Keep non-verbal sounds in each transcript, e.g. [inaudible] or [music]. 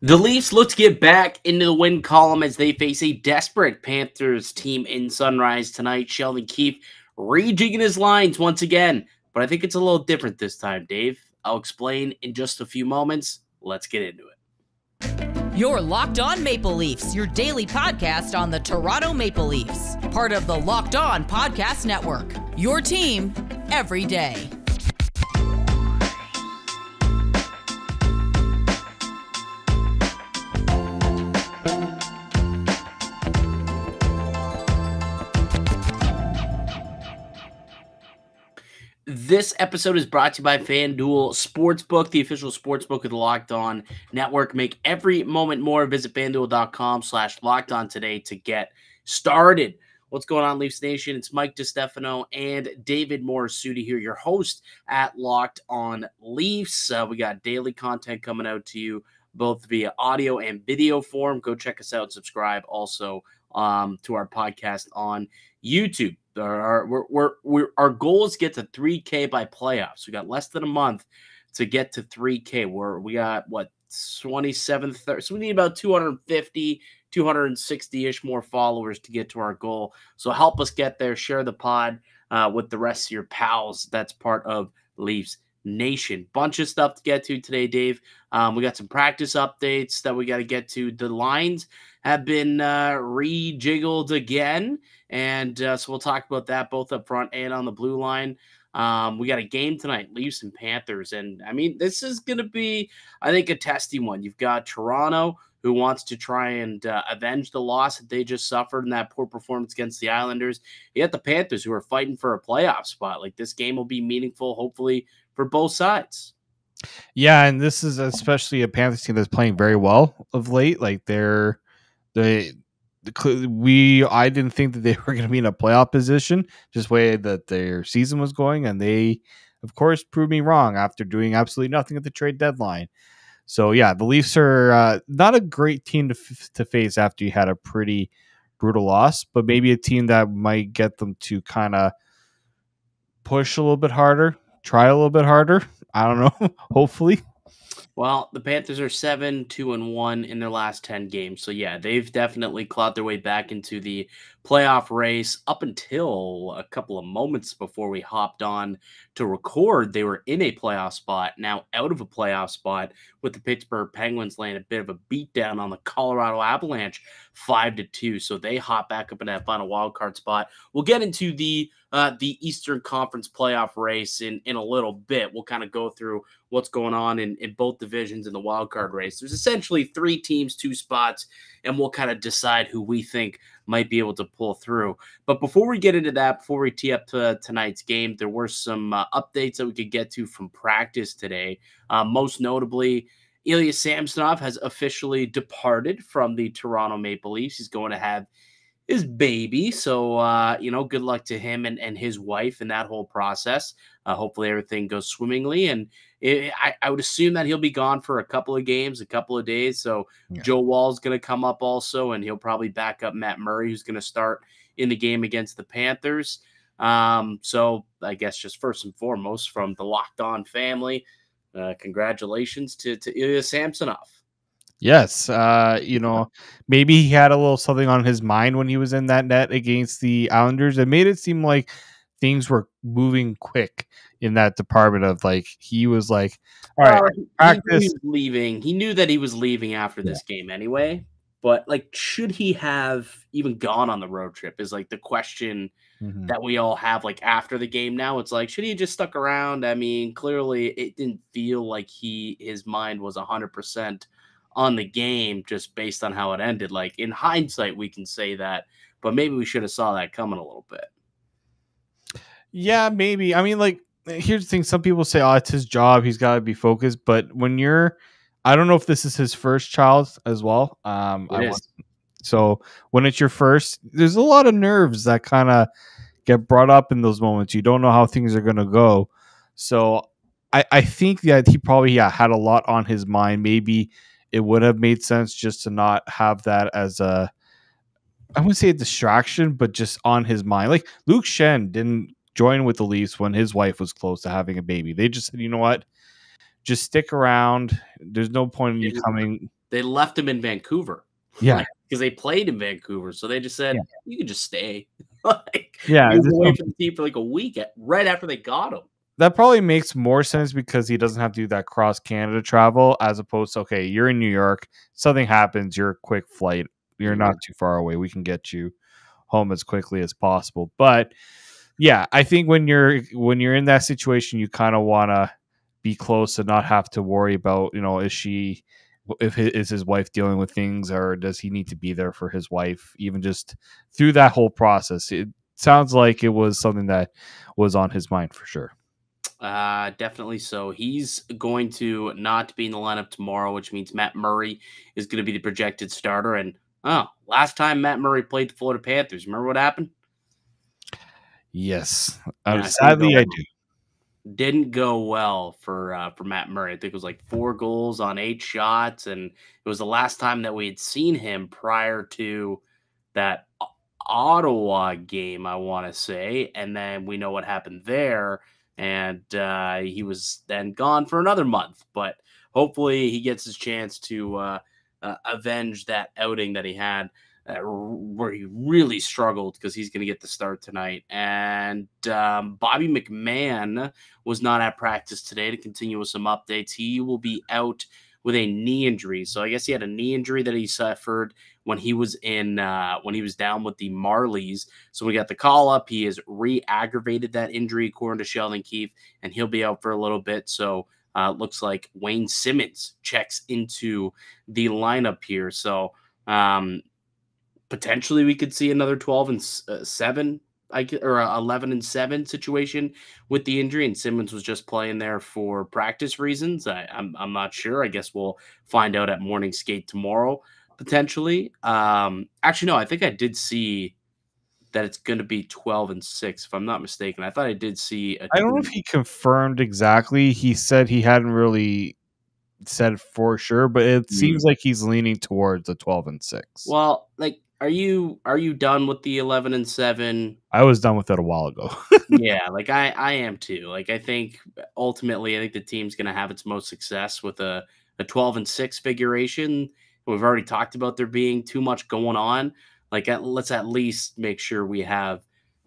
The Leafs look to get back into the win column as they face a desperate Panthers team in Sunrise tonight. Sheldon Keefe rejigging his lines once again, but I think it's a little different this time, Dave. I'll explain in just a few moments. Let's get into it. You're Locked On Maple Leafs, your daily podcast on the Toronto Maple Leafs, part of the Locked On Podcast Network. Your team every day. This episode is brought to you by FanDuel Sportsbook, the official sportsbook of the Locked On Network. Make every moment more. Visit fanduel.com slash locked on today to get started. What's going on, Leafs Nation? It's Mike DiStefano and David Morassutti here, your host at Locked On Leafs. Uh, we got daily content coming out to you both via audio and video form. Go check us out, subscribe also um, to our podcast on YouTube. Our, we're, we're, we're, our goal is get to 3K by playoffs. We got less than a month to get to 3K. We're, we got what 27, 30, so we need about 250, 260 ish more followers to get to our goal. So help us get there. Share the pod uh, with the rest of your pals. That's part of Leafs Nation. Bunch of stuff to get to today, Dave. Um, we got some practice updates that we got to get to. The lines have been uh, rejiggled again. And uh, so we'll talk about that both up front and on the blue line. Um, we got a game tonight, Leafs and Panthers. And I mean, this is going to be, I think, a testy one. You've got Toronto, who wants to try and uh, avenge the loss that they just suffered in that poor performance against the Islanders. You got the Panthers, who are fighting for a playoff spot. Like this game will be meaningful, hopefully, for both sides. Yeah, and this is especially a Panthers team that's playing very well of late. Like they're they we I didn't think that they [laughs] were going to be in a playoff position, just way that their season was going, and they, of course, proved me wrong after doing absolutely nothing at the trade deadline. So yeah, the Leafs are uh, not a great team to to face after you had a pretty brutal loss, but maybe a team that might get them to kind of push a little bit harder, try a little bit harder. [laughs] I don't know. [laughs] Hopefully. Well, the Panthers are seven, two, and one in their last ten games. So yeah, they've definitely clawed their way back into the playoff race. Up until a couple of moments before we hopped on to record, they were in a playoff spot. Now out of a playoff spot with the Pittsburgh Penguins laying a bit of a beatdown on the Colorado Avalanche, five to two. So they hop back up in that final wild card spot. We'll get into the uh, the Eastern Conference playoff race in, in a little bit. We'll kind of go through what's going on in, in both divisions in the wild card race. There's essentially three teams, two spots, and we'll kind of decide who we think might be able to pull through. But before we get into that, before we tee up to tonight's game, there were some uh, updates that we could get to from practice today. Uh, most notably, Ilya Samsonov has officially departed from the Toronto Maple Leafs. He's going to have his baby. So, uh, you know, good luck to him and, and his wife in that whole process. Uh, hopefully, everything goes swimmingly. And it, I, I, would assume that he'll be gone for a couple of games, a couple of days. So, yeah. Joe Woll's going to come up also, and he'll probably back up Matt Murray, who's going to start in the game against the Panthers. Um, so, I guess just first and foremost, from the Locked On family, uh, congratulations to, to Ilya Samsonov. Yes, uh, you know, maybe he had a little something on his mind when he was in that net against the Islanders. It made it seem like things were moving quick in that department of like he was like, all right, well, practice. He, leaving. He knew that he was leaving after this yeah. game anyway. But like, should he have even gone on the road trip? Is like the question mm-hmm. that we all have. Like after the game, now it's like, should he just stuck around? I mean, clearly it didn't feel like he his mind was hundred percent on the game just based on how it ended. Like in hindsight, we can say that, but maybe we should have saw that coming a little bit. Yeah, maybe. I mean, like, here's the thing: some people say, "Oh, it's his job; he's got to be focused." But when you're, I don't know if this is his first child as well. Um, want, so when it's your first, there's a lot of nerves that kind of get brought up in those moments. You don't know how things are going to go. So I, I think that he probably yeah had a lot on his mind. Maybe it would have made sense just to not have that as a I wouldn't say a distraction, but just on his mind. Like Luke Schenn didn't join with the Leafs when his wife was close to having a baby. They just said, you know what? Just stick around. There's no point in you coming. they left him in Vancouver. Yeah, because like, they played in Vancouver, so they just said yeah. you can just stay. [laughs] like, yeah, he was away from the team for like a week at, right after they got him. That probably makes more sense because he doesn't have to do that cross Canada travel as opposed to okay, you're in New York, something happens, you're a quick flight, you're mm-hmm. not too far away, we can get you home as quickly as possible. But yeah, I think when you're when you're in that situation, you kind of want to be close and not have to worry about you know is she if his, is his wife dealing with things or does he need to be there for his wife? Even just through that whole process it sounds like it was something that was on his mind for sure. Uh definitely so. He's going to not be in the lineup tomorrow which means matt murray is going to be the projected starter. And oh last time matt murray played the florida panthers remember what happened yes uh, sadly i do didn't go well for uh, for Matt Murray. I think it was like four goals on eight shots, and it was the last time that we had seen him prior to that Ottawa game. I want to say, and then we know what happened there, and uh, he was then gone for another month. But hopefully, he gets his chance to uh, uh avenge that outing that he had where he really struggled because he's going to get the start tonight. And um, Bobby McMann was not at practice today to continue with some updates. He will be out with a knee injury. So I guess he had a knee injury that he suffered when he was in uh, when he was down with the Marlies. So we got the call up. He has re-aggravated that injury according to Sheldon Keefe, and he'll be out for a little bit. So uh, looks like Wayne Simmonds checks into the lineup here. So um, potentially we could see another 12 and uh, 7 I or 11 and 7 situation with the injury and Simmonds was just playing there for practice reasons. I, am I'm, I'm not sure. I guess we'll find out at morning skate tomorrow potentially. Um actually no, I think I did see that it's going to be 12 and 6 if I'm not mistaken. I thought I did see I don't know if he confirmed exactly. He said he hadn't really said for sure, but it mm. seems like he's leaning towards the 12 and 6. Well, like are you are you done with the 11 and 7 i was done with it a while ago. [laughs] Yeah like i i am too. Like i think ultimately i think the team's going to have its most success with a, a 12 and 6 figuration. We've already talked about there being too much going on. Like at, let's at least make sure we have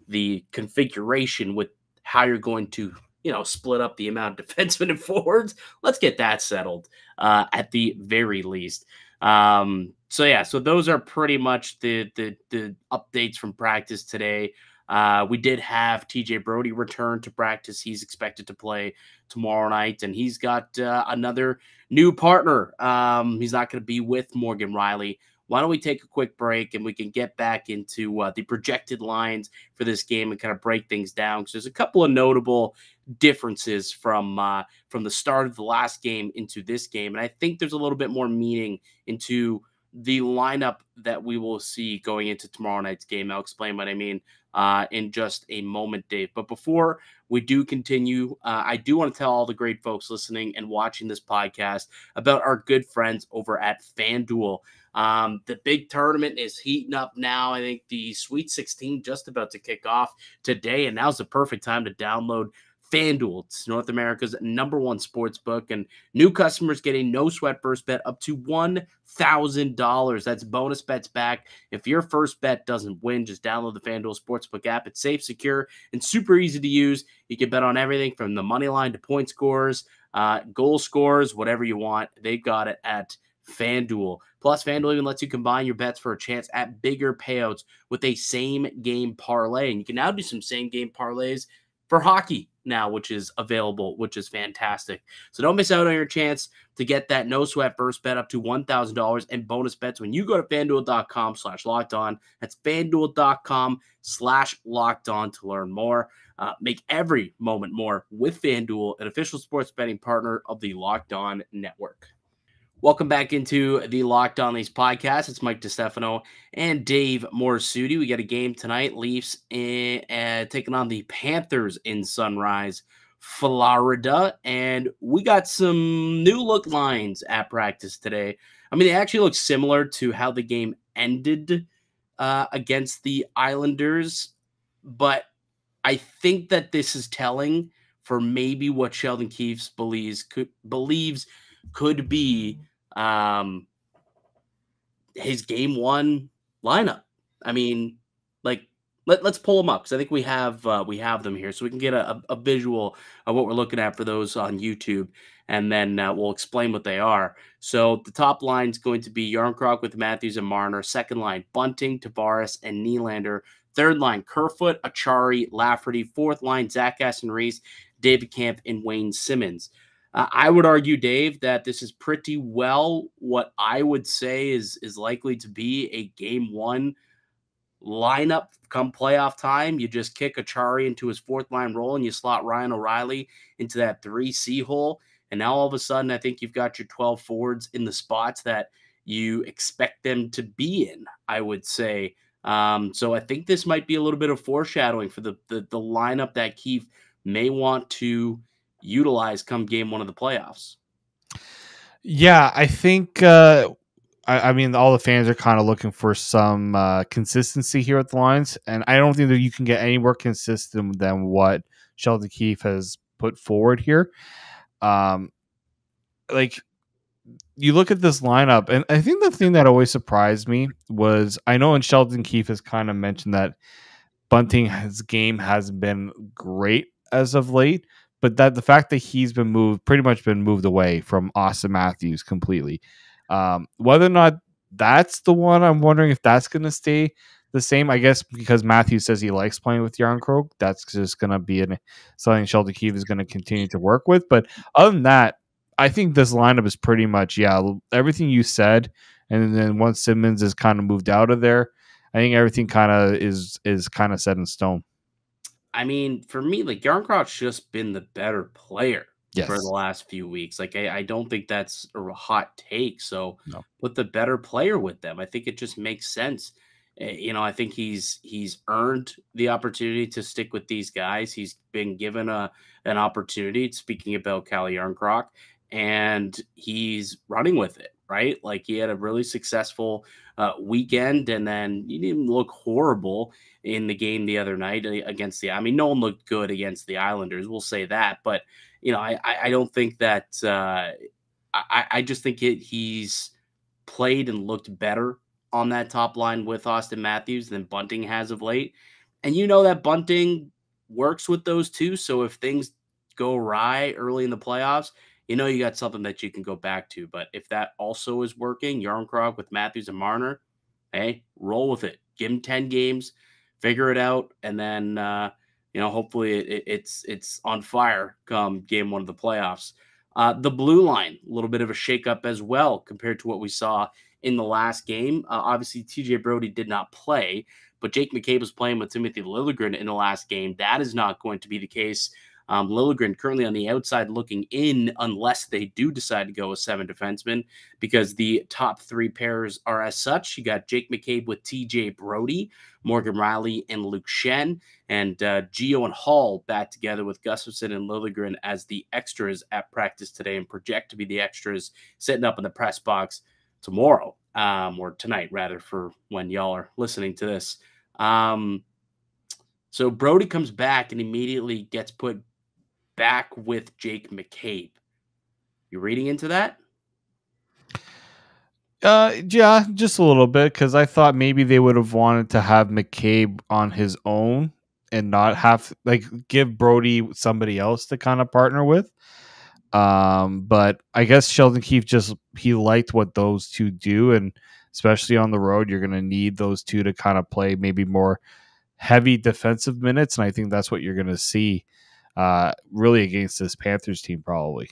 the configuration with how you're going to you know split up the amount of [laughs] defensemen and forwards. Let's get that settled uh, at the very least um, so yeah, so those are pretty much the the, the updates from practice today. Uh, we did have TJ Brodie return to practice. He's expected to play tomorrow night, and he's got uh, another new partner. Um, he's not going to be with Morgan Rielly. Why don't we take a quick break and we can get back into uh, the projected lines for this game and kind of break things down? Because there's a couple of notable differences from uh, from the start of the last game into this game, and I think there's a little bit more meaning into the lineup that we will see going into tomorrow night's game. I'll explain what I mean uh, in just a moment, Dave. But before we do continue, uh, I do want to tell all the great folks listening and watching this podcast about our good friends over at FanDuel. Um, the big tournament is heating up now. I think the Sweet 16 just about to kick off today, and now's the perfect time to download FanDuel. It's North America's number one sports book, and new customers get a no sweat first bet up to $1,000. That's bonus bets back. If your first bet doesn't win, just download the FanDuel Sportsbook app. It's safe, secure, and super easy to use. You can bet on everything from the money line to point scores, uh, goal scores, whatever you want. They've got it at FanDuel. Plus, FanDuel even lets you combine your bets for a chance at bigger payouts with a same game parlay. And you can now do some same game parlays for hockey now, which is available, which is fantastic. So don't miss out on your chance to get that no sweat first bet up to $1,000 and bonus bets when you go to fanduel.com slash locked on. That's fanduel.com slash locked on to learn more. Uh, make every moment more with FanDuel, an official sports betting partner of the Locked On Network. Welcome back into the Locked On Leafs podcast. It's Mike DiStefano and Dave Morassutti. We got a game tonight. Leafs in, uh, taking on the Panthers in Sunrise, Florida, and we got some new look lines at practice today. I mean, they actually look similar to how the game ended uh, against the Islanders, but I think that this is telling for maybe what Sheldon Keefe believes could believes could be um, his game one lineup. I mean, like let, us pull them up because I think we have uh, we have them here, so we can get a, a, visual of what we're looking at for those on YouTube, and then uh, we'll explain what they are. So the top line is going to be Jarnkrok with Matthews and Marner. Second line, Bunting, Tavares, and Nylander. Third line, Kerfoot, Acciari, Lafferty. Fourth line, Zach Aston Reese, David Kämpf, and Wayne Simmonds. Uh, I would argue, Dave, that this is pretty well what I would say is is likely to be a game one lineup come playoff time. You just kick Acciari into his fourth line role and you slot Ryan O'Reilly into that three C hole. And now all of a sudden, I think you've got your 12 forwards in the spots that you expect them to be in, I would say. Um, so I think this might be a little bit of foreshadowing for the, the, the lineup that Keefe may want to utilize come game one of the playoffs. Yeah, I think uh, I, I, mean, all the fans are kind of looking for some uh, consistency here at the lines, and I don't think that you can get any more consistent than what Sheldon Keefe has put forward here. Um, like you look at this lineup, and I think the thing that always surprised me was I know, and Sheldon Keefe has kind of mentioned that Bunting's game hasn't been great as of late, but that the fact that he's been moved, pretty much been moved away from Auston Matthews completely. Um, whether or not that's the one, I'm wondering if that's going to stay the same. I guess because Matthew says he likes playing with Jarnkrok, that's just going to be an, something Sheldon Keefe is going to continue to work with. But other than that, I think this lineup is pretty much yeah everything you said. And then once Simmonds is kind of moved out of there, I think everything kind of is is kind of set in stone. I mean, for me, like Jarnkrok's just been the better player yes. for the last few weeks. Like I, I, don't think that's a hot take. So no. put the better player with them. I think it just makes sense. Eh, you know, I think he's he's earned the opportunity to stick with these guys. He's been given a an opportunity. Speaking about Calle Jarnkrok, and he's running with it. Right, like he had a really successful uh, weekend, and then he didn't look horrible in the game the other night eh, against the. I mean, no one looked good against the Islanders. We'll say that, but you know, I I don't think that uh, I I just think it, he's played and looked better on that top line with Auston Matthews than Bunting has of late, and you know that Bunting works with those two. So if things go awry early in the playoffs, you know you got something that you can go back to. But if that also is working, Jarnkrok with Matthews and Marner, hey, roll with it. Give him ten games, figure it out, and then. Uh, you know, hopefully it, it's it's on fire come game one of the playoffs. Uh, the blue line, a little bit of a shakeup as well compared to what we saw in the last game. Uh, obviously, TJ Brodie did not play, but Jake McCabe was playing with Timothy Liljegren in the last game. That is not going to be the case um, Liljegren currently on the outside looking in, unless they do decide to go with seven defensemen, because the top three pairs are as such. You got Jake McCabe with TJ Brodie, Morgan Rielly, and Luke Schenn, and uh, Geo and Holl back together with Gustafsson and Liljegren as the extras at practice today and project to be the extras sitting up in the press box tomorrow, um, or tonight, rather, for when y'all are listening to this. Um, so Brodie comes back and immediately gets put back with Jake McCabe. You reading into that? Uh, yeah, just a little bit because I thought maybe they would have wanted to have McCabe on his own and not have like give Brodie somebody else to kind of partner with. Um, but I guess Sheldon Keefe just he liked what those two do, and especially on the road, you're going to need those two to kind of play maybe more heavy defensive minutes, and I think that's what you're going to see uh, really against this Panthers team, probably.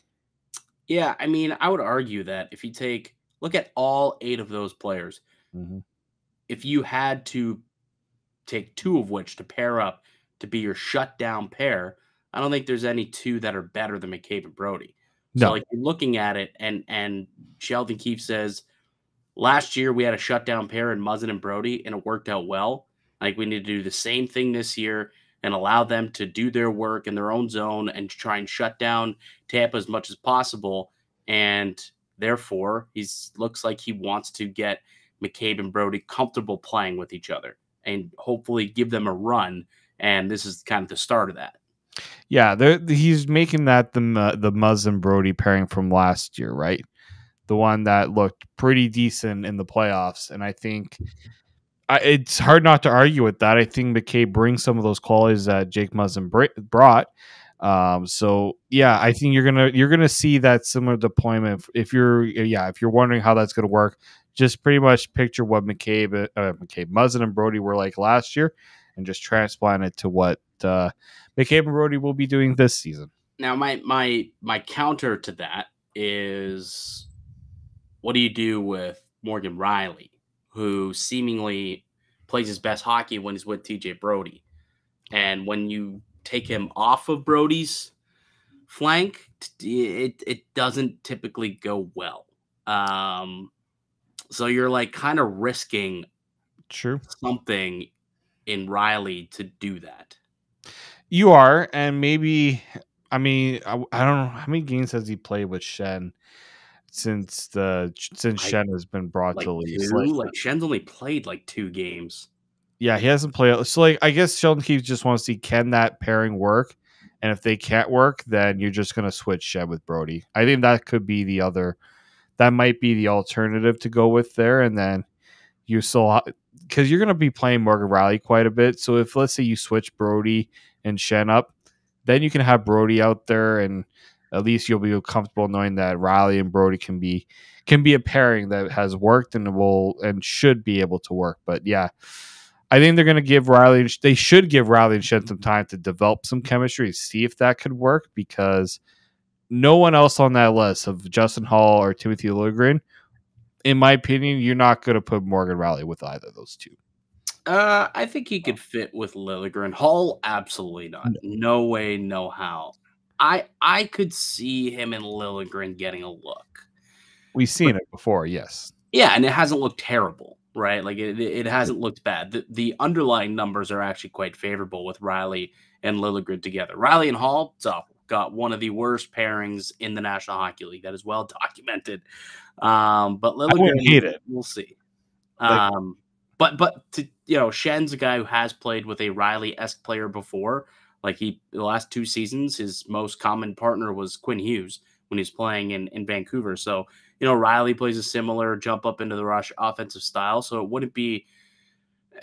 Yeah, I mean, I would argue that if you take look at all eight of those players, mm-hmm. if you had to take two of which to pair up to be your shutdown pair, I don't think there's any two that are better than McCabe and Brodie. So no. like you're looking at it and and Sheldon Keefe says last year we had a shutdown pair in Muzzin and Brodie, and it worked out well. Like we need to do the same thing this year and allow them to do their work in their own zone and try and shut down Tampa as much as possible. And therefore, he looks like he wants to get McCabe and Brodie comfortable playing with each other and hopefully give them a run. And this is kind of the start of that. Yeah, he's making that the the and Brodie pairing from last year, right? the one that looked pretty decent in the playoffs. And I think I, it's hard not to argue with that. I think McCabe brings some of those qualities that Jake Muzzin brought. Um, so yeah, I think you're gonna you're gonna see that similar deployment. If you're yeah, if you're wondering how that's gonna work, just pretty much picture what McCabe, uh, McCabe Muzzin and Brodie were like last year, and just transplant it to what uh, McCabe and Brodie will be doing this season. Now, my my my counter to that is, what do you do with Morgan Rielly, who seemingly plays his best hockey when he's with TJ Brodie. and when you take him off of Brodie's flank, it it doesn't typically go well. Um, so you're like kind of risking true something in Rielly to do that. You are, and maybe I mean I, I don't know how many games has he played with Schenn since the since I, Schenn has been brought like to leave. Like, like Schenn's only played like two games. Yeah, he hasn't played. Uh, so like I guess Sheldon Keefe just wants to see can that pairing work, and if they can't work, then you're just gonna switch Schenn with Brodie. I think that could be the other that might be the alternative to go with there. And then you still because you're going to be playing Morgan Rielly quite a bit. So if let's say you switch Brodie and Schenn up, then you can have Brodie out there, and at least you'll be comfortable knowing that Rielly and Brodie can be can be a pairing that has worked and will and should be able to work. But yeah. I think they're going to give Rielly. They should give Rielly and Schenn some time to develop some chemistry, see if that could work. Because no one else on that list of Justin Holl or Timothy Liljegren, in my opinion, you're not going to put Morgan Rielly with either of those two. Uh, I think he could fit with Liljegren. Holl, absolutely not. No way, no how. I I could see him and Liljegren getting a look. We've seen but, it before, yes. Yeah, and it hasn't looked terrible, right? Like it, it hasn't looked bad. The, the underlying numbers are actually quite favorable with Rielly and Liljegren together. Rielly and Holl, it's awful got one of the worst pairings in the National Hockey League. That is well [laughs] documented. Um, but Liljegren, hate it. We'll see. Um, but but to, you know, Schenn's a guy who has played with a Rielly esque player before. Like he, the last two seasons, his most common partner was Quinn Hughes when he's playing in in Vancouver. So you know, Rielly plays a similar jump up into the rush offensive style. So it wouldn't be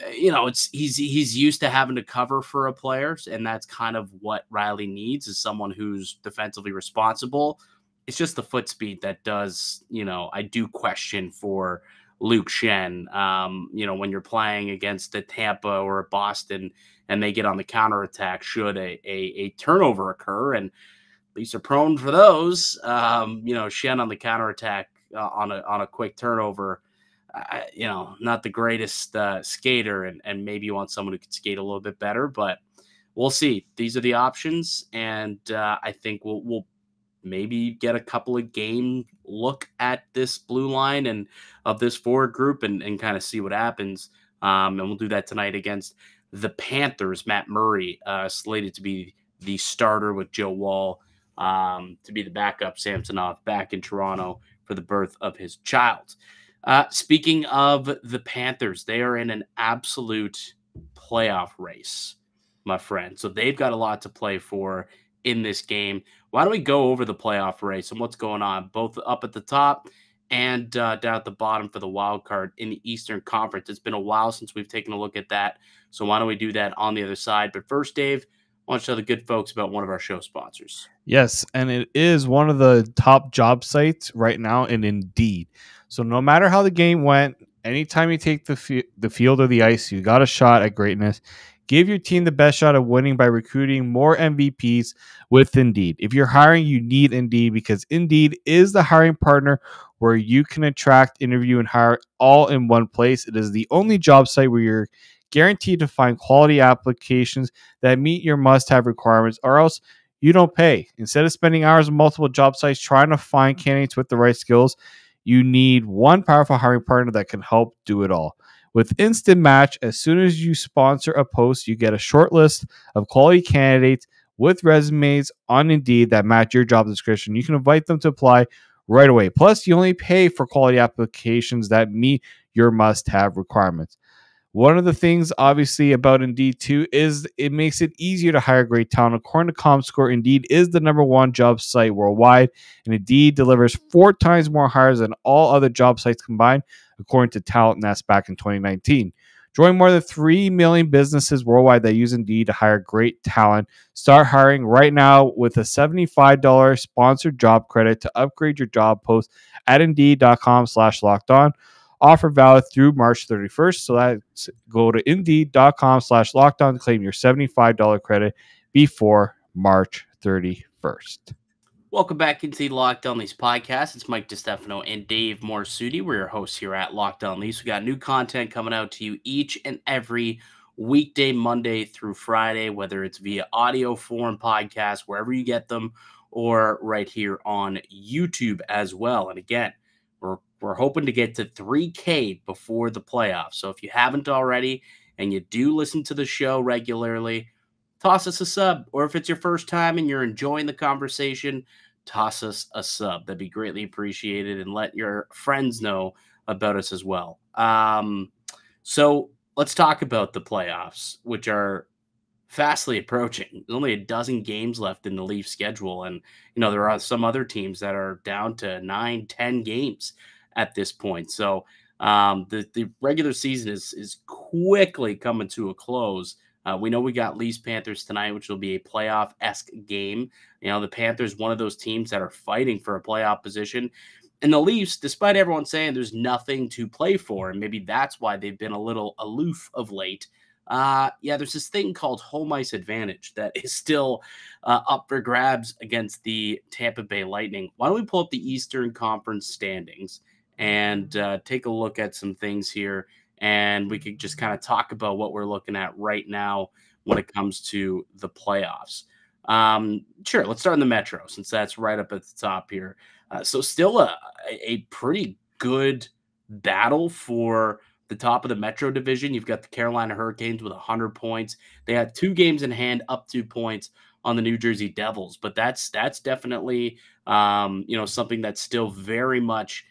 uh, you know, it's he's he's used to having to cover for a player, and that's kind of what Rielly needs is someone who's defensively responsible. It's just the foot speed that does, you know, I do question for Luke Schenn. Um, you know, when you're playing against a Tampa or a Boston and they get on the counter attack, should a, a, a turnover occur, and least are prone for those. Um, you know, Schenn on the counter attack uh, on a on a quick turnover you know, not the greatest uh, skater, and, and maybe you want someone who can skate a little bit better, but we'll see. These are the options, and uh, I think we'll, we'll maybe get a couple of game look at this blue line and of this forward group and, and kind of see what happens. Um, and we'll do that tonight against the Panthers. Matt Murray uh, slated to be the starter with Joe Woll um, to be the backup. Samsonov back in Toronto for the birth of his child. Uh, speaking of the Panthers, they are in an absolute playoff race, my friend. So they've got a lot to play for in this game. Why don't we go over the playoff race and what's going on, both up at the top and uh, down at the bottom for the wild card in the Eastern Conference? It's been a while since we've taken a look at that. So why don't we do that on the other side? But first, Dave, I want to tell the good folks about one of our show sponsors. Yes, and it is one of the top job sites right now in Indeed. So no matter how the game went, anytime you take the f- the field or the ice, you got a shot at greatness. Give your team the best shot of winning by recruiting more MVPs with Indeed. If you're hiring, you need Indeed because Indeed is the hiring partner where you can attract, interview, and hire all in one place. It is the only job site where you're guaranteed to find quality applications that meet your must have requirements, or else you don't pay. Instead of spending hours on multiple job sites trying to find candidates with the right skills, you need one powerful hiring partner that can help do it all. With Instant Match, as soon as you sponsor a post, you get a short list of quality candidates with resumes on Indeed that match your job description. You can invite them to apply right away. Plus, you only pay for quality applications that meet your must have requirements. One of the things, obviously, about Indeed too is it makes it easier to hire great talent. According to ComScore, Indeed is the number one job site worldwide, and Indeed delivers four times more hires than all other job sites combined, according to Talent Nest back in 2019. Join more than 3 million businesses worldwide that use Indeed to hire great talent. Start hiring right now with a $75 sponsored job credit to upgrade your job post at Indeed.com slash locked on. Offer valid through March 31st. So let's go to Indeed.com slash lockdown to claim your $75 credit before March 31st. Welcome back into the Locked On Leafs podcast. It's Mike DiStefano and Dave Morassutti. We're your hosts here at Locked On Leafs. We got new content coming out to you each and every weekday, Monday through Friday, whether it's via audio form podcast, wherever you get them, or right here on YouTube as well. And again, we're we're hoping to get to 3K before the playoffs. So if you haven't already and you do listen to the show regularly, toss us a sub. Or if it's your first time and you're enjoying the conversation, toss us a sub. That'd be greatly appreciated. And let your friends know about us as well. Um, so let's talk about the playoffs, which are fastly approaching. There's only a dozen games left in the Leaf schedule. And, you know, there are some other teams that are down to nine, ten games at this point. So um, the, the regular season is, is quickly coming to a close. Uh, we know we got Leafs Panthers tonight, which will be a playoff esque game. You know, the Panthers, one of those teams that are fighting for a playoff position. And the Leafs, despite everyone saying there's nothing to play for, and maybe that's why they've been a little aloof of late, uh, yeah, there's this thing called home ice advantage that is still uh, up for grabs against the Tampa Bay Lightning. Why don't we pull up the Eastern Conference standings and uh, take a look at some things here, and we could just kind of talk about what we're looking at right now when it comes to the playoffs. Um, sure, let's start in the Metro since that's right up at the top here. Uh, so, still a, a pretty good battle for the top of the Metro division. You've got the Carolina Hurricanes with 100 points. They had two games in hand, up two points on the New Jersey Devils. But that's that's definitely um, you know something that's still very much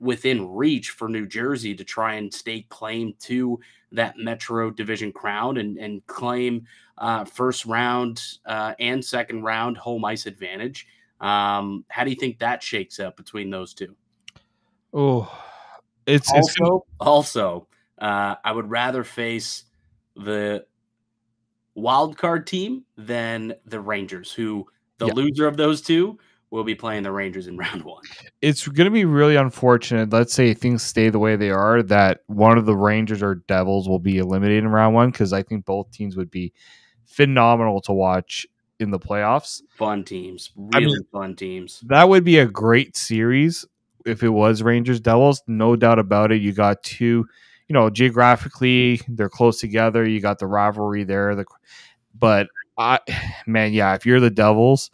within reach for New Jersey to try and stake claim to that Metro division crown and and claim uh, first round uh, and second round home ice advantage. Um, how do you think that shakes up between those two? Oh, it's also it's, also uh, I would rather face the wild card team than the Rangers, who the yeah. loser of those two will be playing the Rangers in [laughs] round one. It's going to be really unfortunate. Let's say things stay the way they are, that one of the Rangers or Devils will be eliminated in round one because I think both teams would be phenomenal to watch in the playoffs. Fun teams, really I mean, fun teams. That would be a great series if it was Rangers Devils, no doubt about it. You got two, you know, geographically they're close together. You got the rivalry there. The but I [sighs] man, yeah, if you're the Devils,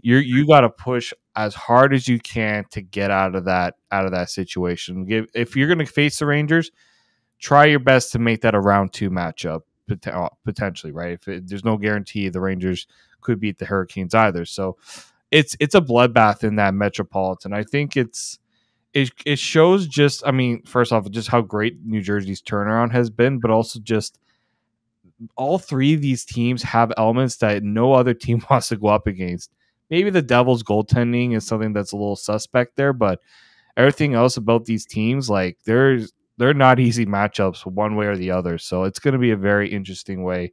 you're you got to push as hard as you can to get out of that out of that situation. If you're going to face the Rangers, try your best to make that a round two matchup uh, potentially, right? If it, there's no guarantee the Rangers could beat the Hurricanes either, so it's it's a bloodbath in that metropolitan. I think it's it it shows just I mean, first off, just how great New Jersey's turnaround has been, but also just all three of these teams have elements that no other team [laughs] wants to go up against. Maybe the Devils goaltending is something that's a little suspect there, but everything else about these teams, like there's they're not easy matchups one way or the other. So it's going to be a very interesting way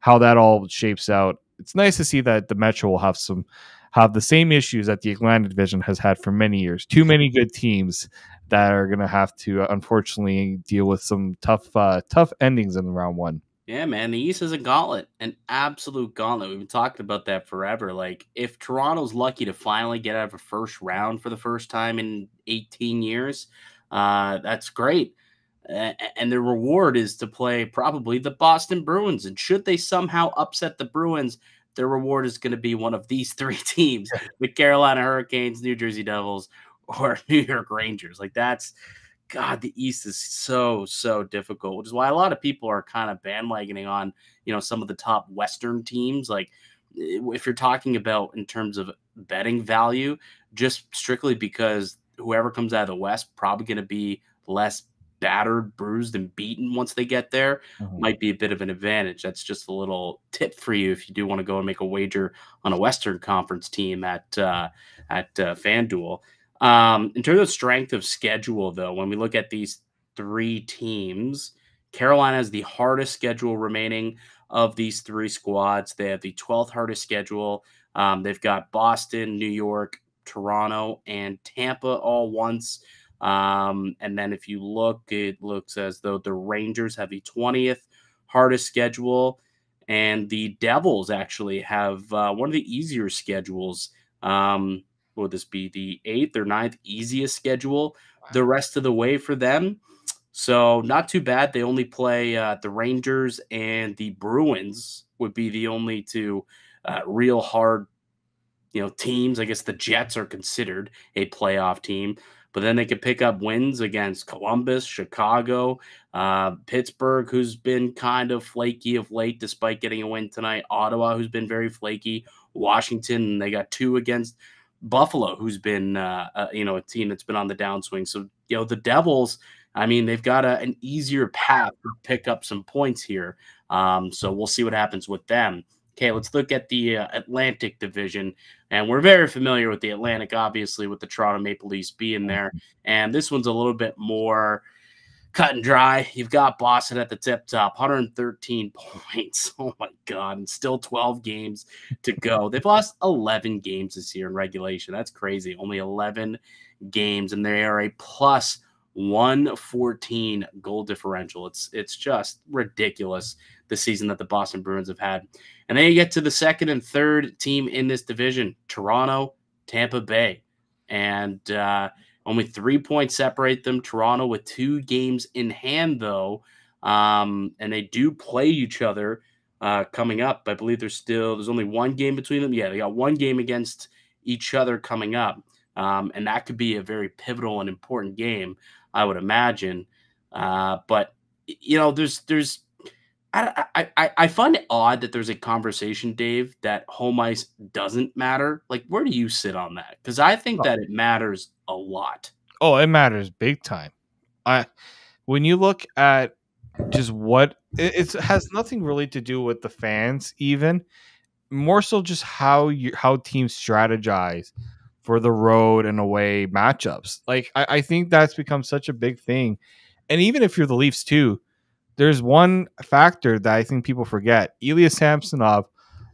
how that all shapes out. It's nice to see that the Metro will have some have the same issues that the Atlantic Division has had for many years. Too many good teams that are going to have to uh, unfortunately deal with some tough, uh, tough endings in round one. Yeah, man, the East is a gauntlet, an absolute gauntlet. We've been talking about that forever. Like, if Toronto's lucky to finally get out of a first round for the first time in 18 years, uh, that's great. and the reward is to play probably the Boston Bruins. And should they somehow upset the Bruins, their reward is going to be one of these [laughs] three teams the Carolina Hurricanes, New Jersey Devils, or [laughs] New York Rangers. Like that's God, the East is so, so difficult, which is why a lot of people are kind of bandwagoning on, you know, some of the top Western teams. Like if you're talking about in terms of betting value, just strictly because whoever comes out of the West probably going to be less battered, bruised, and beaten once they get there mm-hmm. might be a bit of an advantage. That's just a little tip for you if you do want to go and make a wager on a Western Conference team at uh, at uh, FanDuel. Um, in terms of strength of schedule, though, when we look at these three teams, Carolina has the hardest schedule remaining of these three squads. They have the 12th hardest schedule. Um, they've got Boston, New York, Toronto, and Tampa all once. Um, and then if you look, it looks as though the Rangers have the 20th hardest schedule, and the Devils actually have uh, one of the easier schedules. Um, would this be the eighth or ninth easiest schedule the rest of the way for them? So not too bad. They only play uh, the Rangers and the Bruins would be the only two uh, real hard, you know, teams. I guess the Jets are considered a playoff team, but then they could pick up wins against Columbus, Chicago, uh, Pittsburgh, who's been kind of flaky of late, despite getting a win tonight. Ottawa, who's been very flaky. Washington, they got two against Buffalo, who's been, uh, uh, you know, a team that's been on the downswing. So you know, the Devils I mean, they've got a, an easier path to pick up some points here. Um, so we'll see what happens with them. Okay, let's look at the uh, Atlantic Division. And we're very familiar with the Atlantic, obviously, with the Toronto Maple Leafs being there. And this one's a little bit more cut and dry. You've got Boston at the tip top, 113 [laughs] points. Oh my God. And still 12 games to go. They've lost 11 games this year in regulation. That's crazy. Only 11 games. And they are a plus 114 goal differential. It's it's just ridiculous the season that the Boston Bruins have had. And then you get to the second and third team in this division, Toronto, Tampa Bay. And uh, only three points separate them. Toronto with two games in hand, though. Um, and they do play each other uh, coming up. I believe there's still there's only one game between them. Yeah, they got one game against each other coming up. Um, and that could be a very pivotal and important game. I would imagine. Uh, but you know, there's there's I, I I find it odd that there's a conversation, Dave, that home ice doesn't matter. Like, where do you sit on that? Because I think oh. that it matters a lot. Oh, it matters big time. I when you look at just what it, it has nothing really to do with the fans, even more so just how you how teams strategize for the road and away matchups. Like I, I think that's become such a big thing. And even if you're the Leafs too, there's one factor that I think people forget. Ilya Samsonov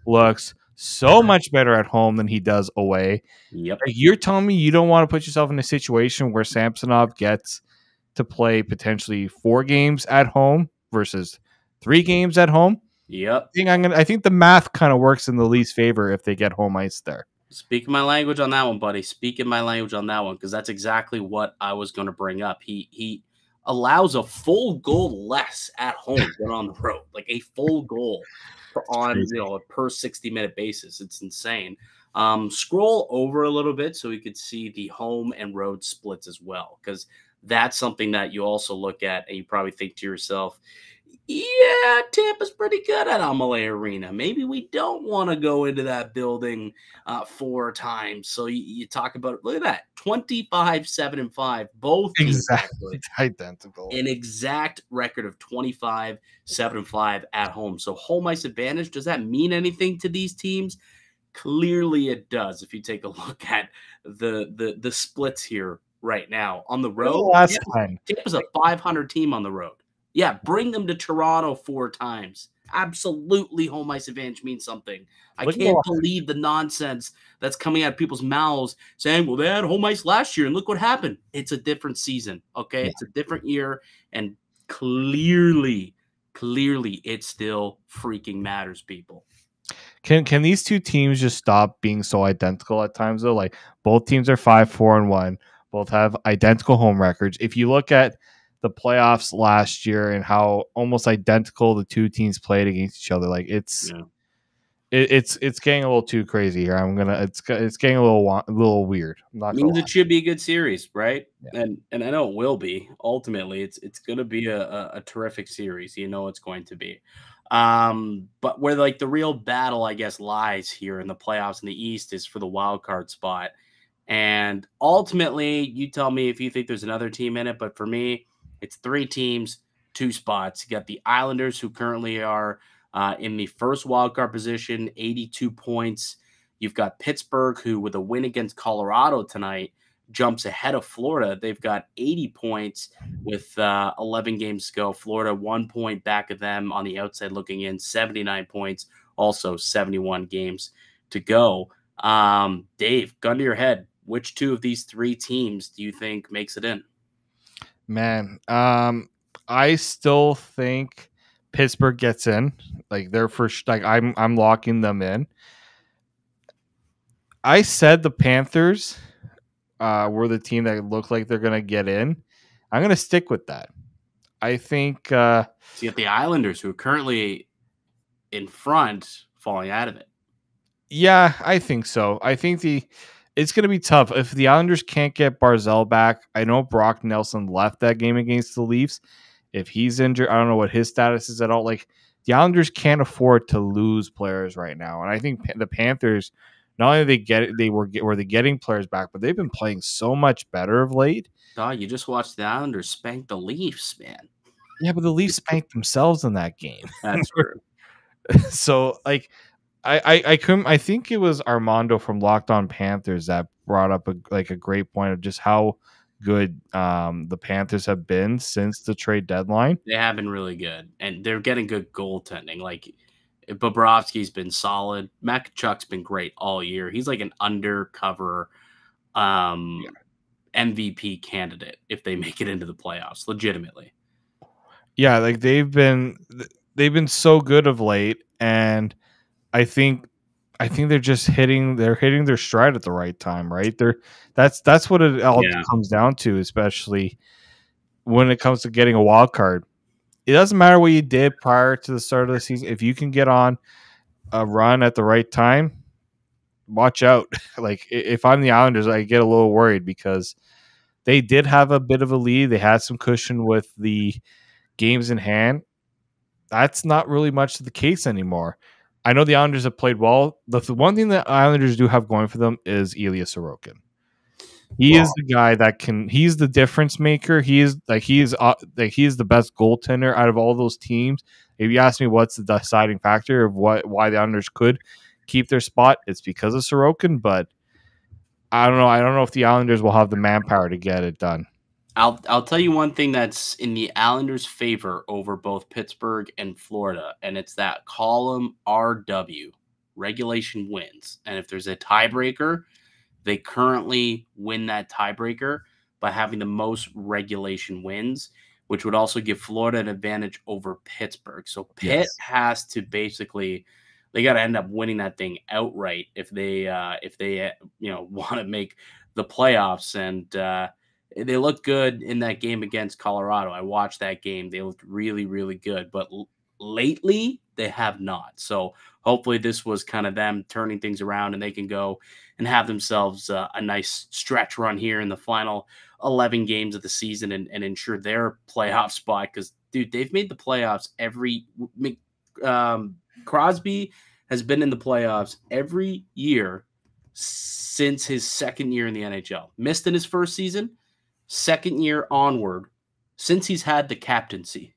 looks so uh-huh. much better at home than he does away. Yep. Like you're telling me you don't want to put yourself in a situation where Samsonov gets to play potentially four games at home versus three games at home. Yep. I think I'm gonna I think the math kind of works in the least favor if they get home ice there. Speak my language on that one, buddy. Speaking my language on that one because that's exactly what I was going to bring up. He he allows a full goal less at home [laughs] than on the road, like a full goal on you know a per sixty minute basis. It's insane. Um, scroll over a little bit so we could see the home and road splits as well, because that's something that you also look at and you probably think to yourself, yeah, Tampa's pretty good at Amalie Arena. Maybe we don't want to go into that building uh, four times. So you, you, talk about look at that 25, 7, and 5. Both exactly [laughs] identical. An exact record of 25, 7, and 5 at home. So home ice advantage. Does that mean anything to these teams? Clearly it does. If you take a look at the the the splits here right now on the road. Last time. Tampa's a 500 team on the road. Yeah, bring them to Toronto four times. Absolutely, home ice advantage means something. I look can't believe the nonsense that's coming out of people's mouths saying, well, they had home ice last year and look what happened. It's a different season. Okay. Yeah. It's a different year. And clearly, clearly, it still freaking matters, people. Can can these two teams just stop being so identical at times though? Like both teams are five, four, and one. Both have identical home records. If you look at the playoffs last year and how almost identical the two teams played against each other. Like it's yeah. it, it's it's getting a little too crazy here. I'm gonna it's it's getting a little a little weird. I'm not means it should be a good series, right? Yeah. And and I know it will be. Ultimately, it's it's gonna be a, a, a terrific series. You know it's going to be. Um, but where like the real battle, I guess, lies here in the playoffs in the East is for the wild card spot. And ultimately, you tell me if you think there's another team in it. But for me, It's three teams, two spots. You got the Islanders, who currently are uh, in the first wildcard position, 82 points. You've got Pittsburgh, who, with a win against Colorado tonight, jumps ahead of Florida. They've got 80 points with uh, 11 games to go. Florida, one point back of them on the outside looking in, 79 points, also 71 games to go. Um, Dave, gun to your head, which two of these three teams do you think makes it in? Man, um, I still think Pittsburgh gets in. Like they're first, like I'm I'm locking them in. I said the Panthers uh, were the team that looked like they're gonna get in. I'm gonna stick with that. I think uh so you got the Islanders who are currently in front falling out of it. Yeah, I think so. I think the it's going to be tough if the Islanders can't get Barzal back. I know Brock Nelson left that game against the Leafs. If he's injured, I don't know what his status is at all. Like the Islanders can't afford to lose players right now, and I think the Panthers not only they get they were were they getting players back, but they've been playing so much better of late. Oh, you just watched the Islanders spank the Leafs, man. Yeah, but the Leafs spanked themselves in that game. That's true. [laughs] so like I, I I couldn't I think it was Armando from Locked On Panthers that brought up a like a great point of just how good um the Panthers have been since the trade deadline. They have been really good. And they're getting good goaltending. Like Bobrovsky's been solid. Chuck's been great all year. He's like an undercover um yeah. MVP candidate if they [laughs] make it into the playoffs, legitimately. Yeah, like they've been they've been so good of late and I think I think they're just hitting they're hitting their stride at the right time, right? They're that's that's what it all yeah. comes down to, especially when it comes to getting a wild card. It doesn't matter what you did prior to the start of the season. If you can get on a run at the right time, watch out. [laughs] like if I'm the Islanders, I get a little worried because they did have a bit of a lead. They had some cushion with the games in hand. That's not really much the case anymore. I know the Islanders have played well. The, the one thing that Islanders do have going for them is Ilya Sorokin. He wow. is the guy that can. He's the difference maker. He is like he is uh, like he is the best goaltender out of all those teams. If you ask me what's the deciding factor of what why the Islanders could keep their spot, it's because of Sorokin. But I don't know. I don't know if the Islanders will have the manpower to get it done. I'll I'll tell you one thing that's in the Islanders' favor over both Pittsburgh and Florida, and it's that column RW regulation wins. And if there's a tiebreaker, they currently win that tiebreaker by having the most regulation wins, which would also give Florida an advantage over Pittsburgh. So Pitt yes. has to basically they got to end up winning that thing outright if they uh if they you know [laughs] want to make the playoffs and uh they looked good in that game against Colorado. I watched that game. They looked really, really good. But l- lately, they have not. So hopefully, this was kind of them turning things around and they can go and have themselves uh, a nice stretch run here in the final 11 games of the season and, and ensure their playoff [laughs] spot. Because, dude, they've made the playoffs every. Um, Crosby has been in the playoffs every year since his second year in the NHL. Missed in his first season second year onward, since he's had the captaincy,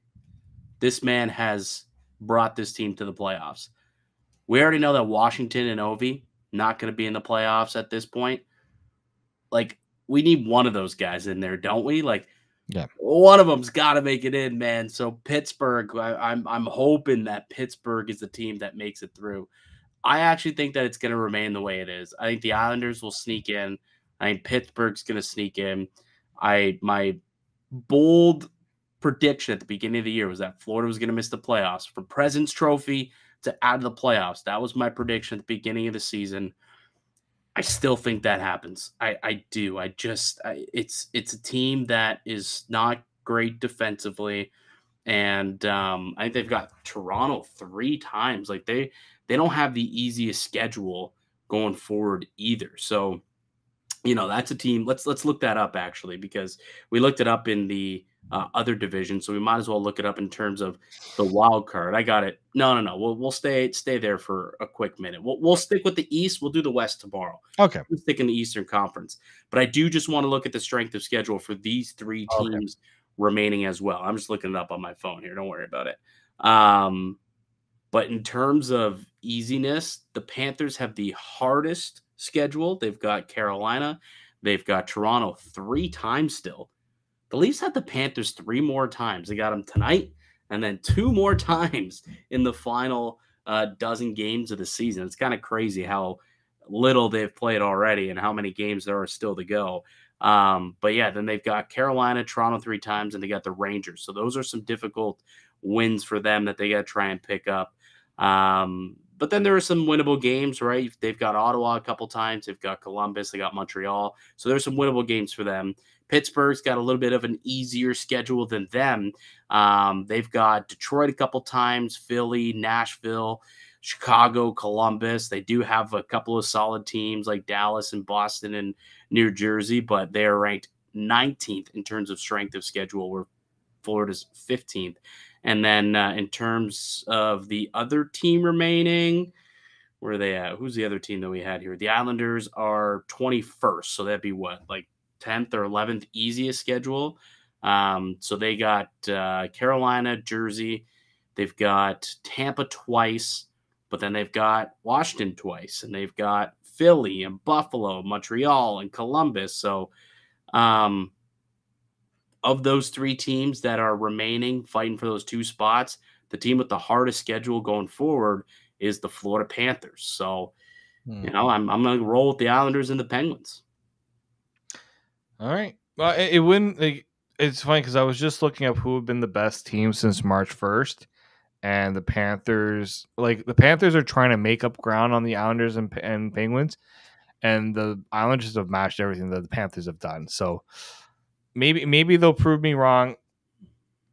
this man has brought this team to the playoffs. We already know that Washington and Ovi not going to be in the playoffs at this point. Like we need one of those guys in there, don't we? Like, yeah, one of them's got to make it in, man. So Pittsburgh, I, I'm I'm hoping that Pittsburgh is the team that makes it through. I actually think that it's going to remain the way it is. I think the Islanders will sneak in. I think Pittsburgh's going to sneak in. I my bold prediction at the beginning of the year was that Florida was going to miss the playoffs from President's Trophy to out of the playoffs. That was my prediction at the beginning of the season. I still think that happens. I, I do. I just I, it's it's a team that is not great defensively, and um, I think they've got Toronto three times. Like they they don't have the easiest schedule going forward either. So you know that's a team let's let's look that up actually because we looked it up in the uh, other division so we might as well look it up in terms of the wild card i got it no no no we'll, we'll stay stay there for a quick minute we'll, we'll stick with the east we'll do the west tomorrow okay we'll stick in the eastern conference but i do just want to look at the strength of schedule for these three teams okay. remaining as well. I'm just looking it up on my phone here. Don't worry about it. Um, but in terms of easiness, the Panthers have the hardest schedule. They've got Carolina, they've got Toronto three times still. The Leafs had the Panthers three more times. They got them tonight and then two more [laughs] times in the final uh, dozen games of the season. It's kind of crazy how little they've played already and how many games there are still to go. Um, but yeah, then they've got Carolina, Toronto three times, and they got the Rangers. So those are some difficult wins for them that they got to try and pick up. Um, but then there are some winnable games, right? They've got Ottawa a couple times, they've got Columbus, they got Montreal. So there's some winnable games for them. Pittsburgh's got a little bit of an easier schedule than them. Um, they've got Detroit a couple times, Philly, Nashville, Chicago, Columbus. They do have a couple of solid teams like Dallas and Boston and New Jersey, but they are ranked 19th in terms of strength of schedule, where Florida's 15th. And then uh, in terms of the other team remaining, where are they at? Who's the other team that we had here? The Islanders are 21st. So that'd be what, like 10th or 11th easiest schedule. Um, so they got uh, Carolina, Jersey. They've got Tampa twice, but then they've got Washington twice, and they've got Philly and Buffalo, Montreal, and Columbus. So, um, of those three teams that are remaining fighting for those two spots, the team with the hardest schedule going forward is the Florida Panthers. So, hmm. you know, I'm, I'm going to roll with the Islanders and the Penguins. All right. Well, it, it wouldn't. Like, it's funny because I was just looking up who have been the best team since March 1st. And the Panthers, like the Panthers, are trying to make up ground on the Islanders and, and Penguins, and the Islanders have matched everything that the Panthers have done. So, maybe maybe they'll prove me wrong.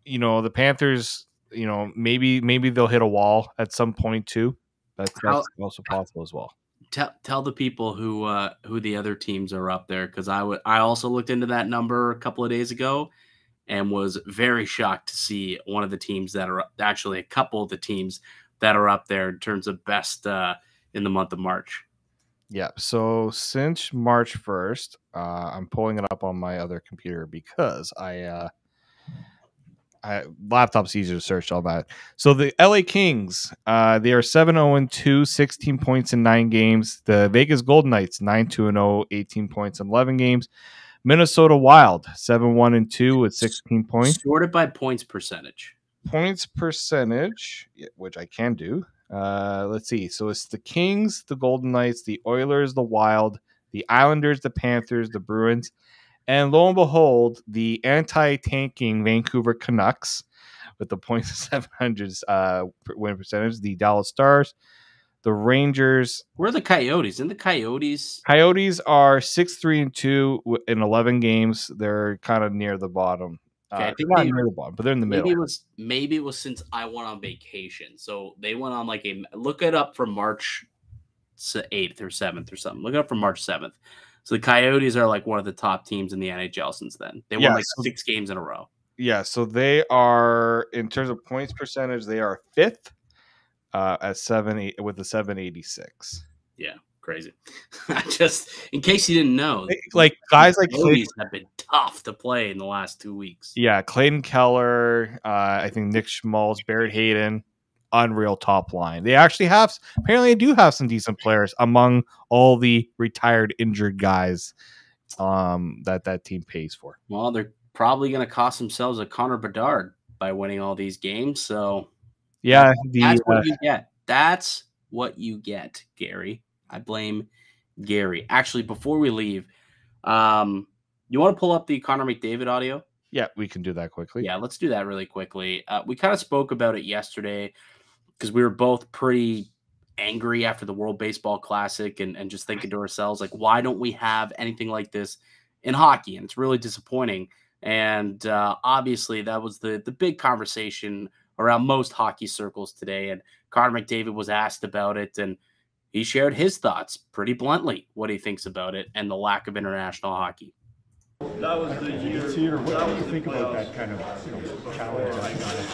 You know, the Panthers, you know, maybe maybe they'll hit a wall at some point too. That's, that's also possible as well. Tell tell the people who uh who the other teams are up there because I would I also looked into that number a couple of days ago and was very shocked to see one of the teams that are actually a couple of the teams that are up there in terms of best uh in the month of March. Yeah. So since March 1st, uh, I'm pulling it up on my other computer because I, uh, I laptop's easier to search all that. So the LA Kings, uh, they are 7 0 2, 16 points in nine games. The Vegas Golden Knights, 9 2 0, 18 points in 11 games. Minnesota Wild, 7 1 and 2 with 16 points. Sorted by points percentage. Points percentage, which I can do. Uh, let's see. So it's the Kings, the Golden Knights, the Oilers, the Wild, the Islanders, the Panthers, the Bruins, and lo and behold, the anti-tanking Vancouver Canucks with the [laughs] points 700 uh, win percentage, the Dallas Stars, the Rangers. Where are the Coyotes? In the Coyotes? Coyotes are six three and two in eleven games. They're kind of near the bottom. Okay, uh, I think not near the bottom, but they're in the maybe middle. It was maybe it was since I went on vacation, so they went on like a look it up from March eighth or seventh or something. Look it up from March seventh. So the Coyotes are like one of the top teams in the NHL since then. They won yeah, like so, six games in a row. Yeah, so they are in terms of points percentage, they are fifth uh, at seven eight, with a seven eighty six. Yeah crazy. [laughs] just in case you didn't know, like guys like Clayton, have been tough to play in the last two weeks. Yeah, Clayton Keller, uh, I think Nick Schmaltz, Barrett Hayton, unreal top line. They actually have apparently they do have some decent players among all the retired injured guys um, that that team pays for. Well, they're probably going to cost themselves a Connor Bedard by winning all these games. So yeah, the, that's what uh, you get. That's what you get, Gary. I blame Gary. Actually, before we leave, um, you want to pull up the Connor McDavid audio? Yeah, we can do that quickly. Yeah, let's do that really quickly. Uh, we kind of spoke about it yesterday because we were both pretty angry after the World Baseball Classic and, and just thinking to ourselves, like, why don't we have anything like this in hockey? And it's really disappointing. And uh, obviously, that was the the big conversation around most hockey circles today. And Connor McDavid was asked about it, and he shared his thoughts pretty bluntly, what he thinks about it and the lack of international hockey. That was the year. What do you think about that kind of you know, challenge?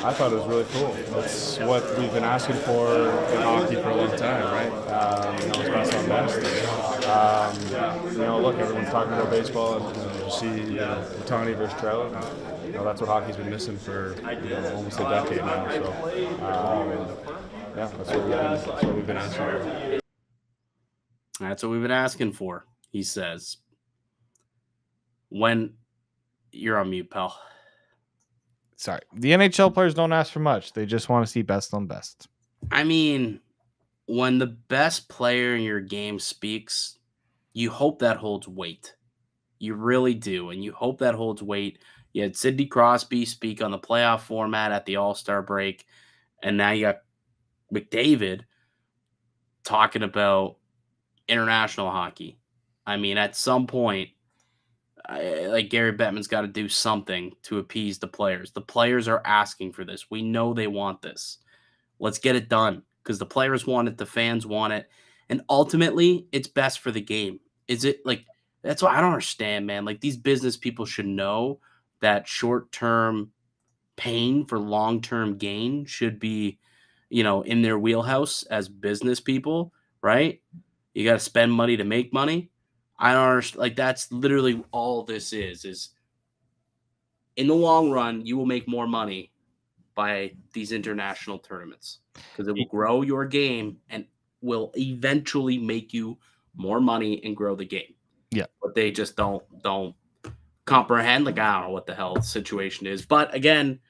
I thought it was really cool. That's what we've been asking for in hockey for a long time, right? Um, you know, it's best on best. Um, you know, look, everyone's talking about baseball, and you, know, you see you know, Ohtani versus Trout. And, you know, that's what hockey's been missing for you know, almost a decade now. So, um, yeah, that's what, been, that's what we've been asking for. That's what we've been asking for, he says when you're on mute, pal. Sorry. The NHL players don't ask for much. They just want to see best on best. I mean, when the best player in your game speaks, you hope that holds weight. You really do. And you hope that holds weight. You had Sidney Crosby speak on the playoff format at the All Star break. And now you got McDavid talking about international hockey. I mean, at some point, I, like Gary Bettman's got to do something to appease the players. The players are asking for this. We know they want this. Let's get it done because the players want it, the fans want it, and ultimately, it's best for the game. Is it like that's why I don't understand, man? Like these business people should know that short-term pain for long-term gain should be, you know, in their wheelhouse as business people, right? You got to spend money to make money I don't understand. Like that's literally all this is. Is in the long run, you will make more money by these international tournaments because it will grow your game and will eventually make you more money and grow the game. Yeah, but they just don't don't comprehend. Like I don't know what the hell the situation is. But again,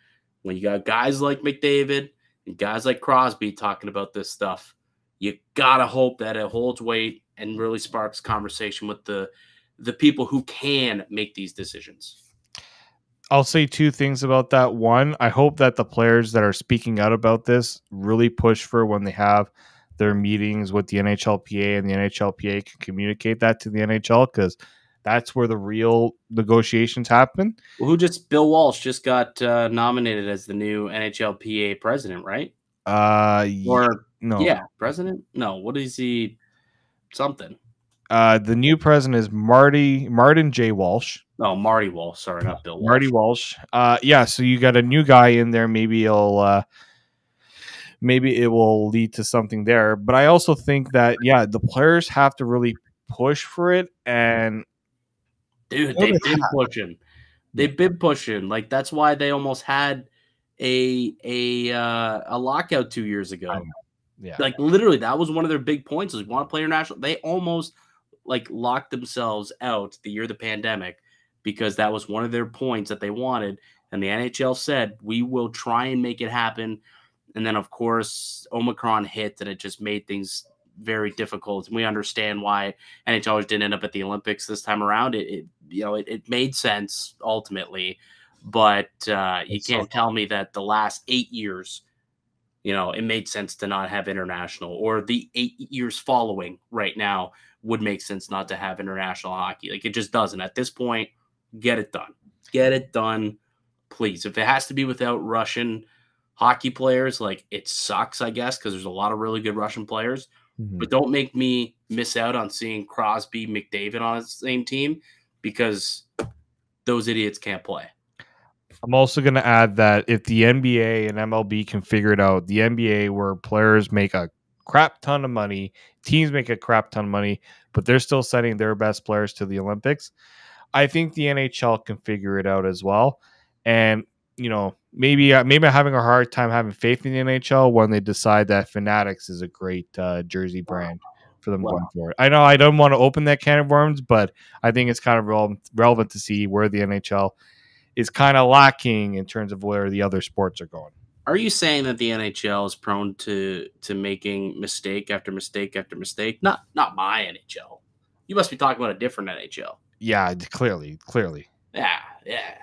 when you got guys like McDavid and guys like Crosby talking about this stuff, you gotta hope that it holds weight and really sparks conversation with the the people who can make these decisions. I'll say two things about that. One, I hope that the players that are speaking out about this really push for when they have their meetings with the NHLPA and the NHLPA can communicate that to the NHL because that's where the real negotiations happen. Well, who just Bill Walsh just got uh, nominated as the new NHLPA president, right? Uh, or no, yeah, president. No, what is he? something. Uh, the new president is Marty Martin J. Walsh. Oh, Marty Walsh. Sorry, not Bill. Walsh. Marty Walsh. Uh, yeah. So you got a new guy in there. Maybe it'll, uh, maybe it will lead to something there. But I also think that yeah, the players have to really push for it. And dude, they've been pushing. They've been pushing. Like that's why they almost had a a uh, a lockout two years ago. Yeah. Like literally, that was one of their big points. Is want to play international. They almost like locked themselves out the year of the pandemic because that was one of their points that they wanted. And the NHL said, we will try and make it happen. And then, of course, Omicron hit and it just made things very difficult. And we understand why NHLers didn't end up at the Olympics this time around. It, it you know, it, it, made sense ultimately, but uh, you can't so tell me that the last eight years you know, it made sense to not have international or the eight years following right now would make sense not to have international hockey. Like it just doesn't. At this point, get it done. Get it done, please. If it has to be without Russian hockey players, like it sucks, I guess, because there's a lot of really good Russian players. Mm-hmm. But don't make me miss out on seeing Crosby, McDavid on the same team because those idiots can't play. I'm also going to add that if the NBA and MLB can figure it out, the NBA where players make a crap ton of money, teams make a crap ton of money, but they're still sending their best players to the Olympics. I think the NHL can figure it out as well. And you know, maybe uh, maybe I'm having a hard time having faith in the NHL when they decide that Fanatics is a great uh, jersey brand for them wow. going forward. I know I don't want to open that can of worms, but I think it's kind of relevant, relevant to see where the NHL is kind of lacking in terms of where the other sports are going. Are you saying that the NHL is prone to to making mistake after mistake after mistake? Not not my NHL. You must be talking about a different NHL. Yeah, clearly, clearly. Yeah, yeah.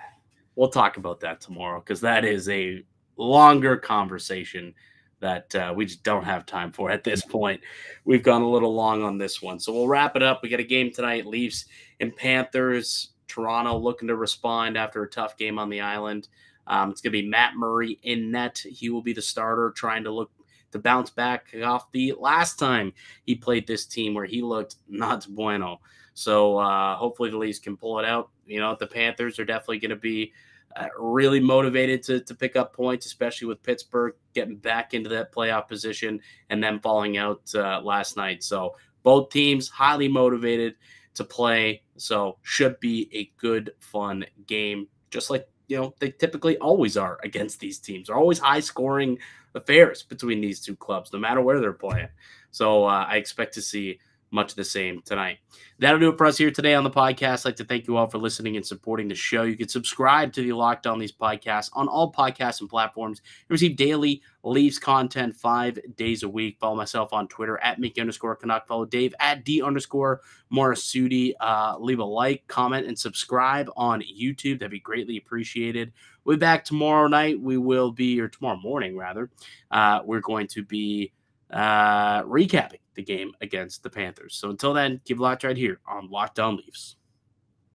We'll talk about that tomorrow because that is a longer conversation that uh, we just don't have time for at this point. We've gone a little long on this one, so we'll wrap it up. We got a game tonight: Leafs and Panthers. Toronto looking to respond after a tough game on the island. Um, it's going to be Matt Murray in net. He will be the starter, trying to look to bounce back off the last time he played this team where he looked not bueno. So uh, hopefully the Leafs can pull it out. you know, the Panthers are definitely going to be uh, really motivated to, to pick up points, especially with Pittsburgh getting back into that playoff position and then falling out uh, last night. So both teams highly motivated to play. So should be a good, fun game, just like you know they typically always are [laughs] against these teams. They're always high scoring affairs between these two clubs, no matter where they're playing. So uh, I expect to see much the same tonight. That'll do it for us here today on the podcast. I'd like to thank you all for listening and supporting the show. You can subscribe to the Locked On Leafs podcasts on all podcasts and platforms. You receive daily Leafs content five days a week. Follow myself on Twitter at Mickey underscore Canuck. Follow Dave at D underscore Morassutti. Uh, leave a like, comment, and subscribe on YouTube. That'd be greatly appreciated. We'll be back tomorrow night. We will be, or tomorrow morning rather. Uh, we're going to be uh, recapping the game against the Panthers. So until then, keep locked right here on Locked On Leafs.